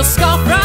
your scarf